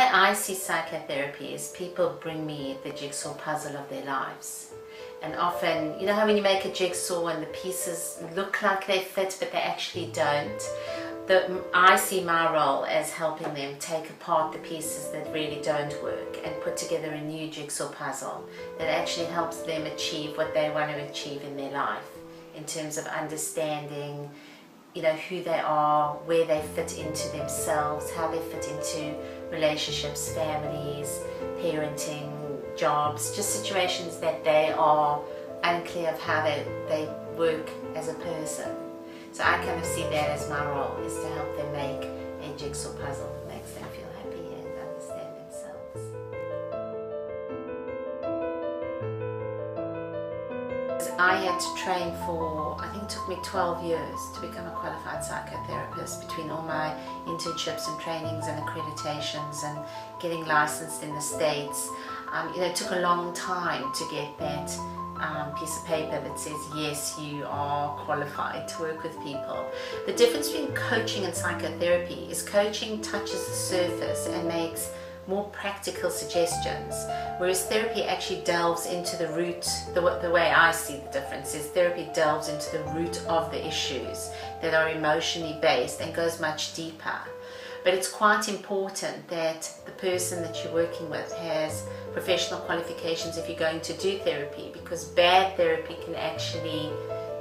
I see psychotherapy is people bring me the jigsaw puzzle of their lives. And often, you know how when you make a jigsaw and the pieces look like they fit but they actually don't? The, I see my role as helping them take apart the pieces that really don't work and put together a new jigsaw puzzle that actually helps them achieve what they want to achieve in their life in terms of understanding you know who they are, where they fit into themselves, how they fit into relationships, families, parenting, jobs, just situations that they are unclear of how they, they work as a person. So I kind of see that as my role, is to help them make a jigsaw puzzle I had to train for, I think it took me 12 years to become a qualified psychotherapist between all my internships and trainings and accreditations and getting licensed in the States. Um, you know, it took a long time to get that um, piece of paper that says, yes, you are qualified to work with people. The difference between coaching and psychotherapy is coaching touches the surface and makes more practical suggestions, whereas therapy actually delves into the root. The, the way I see the difference is therapy delves into the root of the issues that are emotionally based and goes much deeper. But it's quite important that the person that you're working with has professional qualifications if you're going to do therapy because bad therapy can actually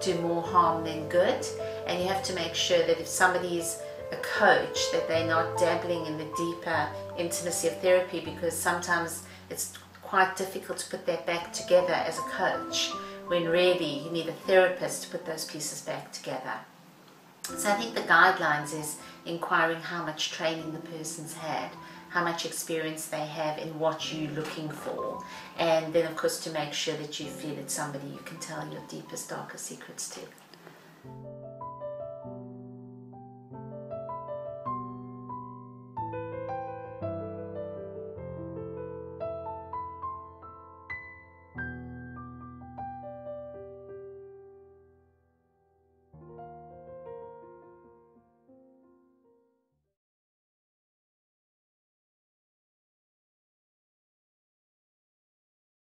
do more harm than good. And you have to make sure that if somebody's a coach that they're not dabbling in the deeper intimacy of therapy because sometimes it's quite difficult to put that back together as a coach when really you need a therapist to put those pieces back together. So I think the guidelines is inquiring how much training the person's had, how much experience they have in what you're looking for, and then of course to make sure that you feel it's somebody you can tell your deepest, darkest secrets to.